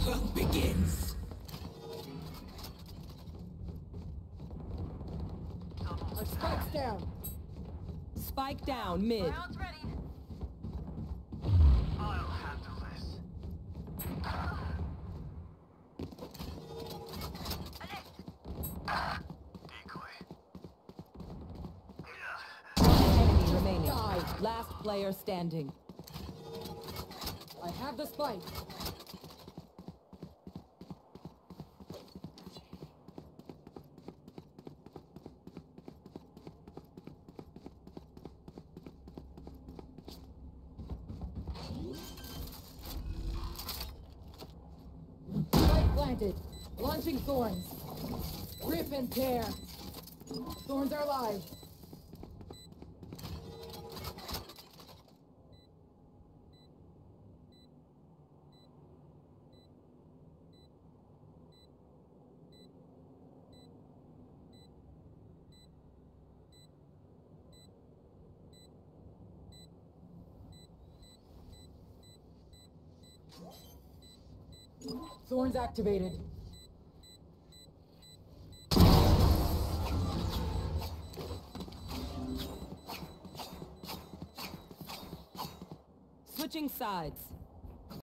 hunt begins. Our spike's down. Spike down mid. Round's ready. I'll handle this. Decoy. Enemy remaining. Die. Last player standing. I have the spike. Planted. Launching thorns. Rip and tear. Thorns are live. Thorns activated. Switching sides.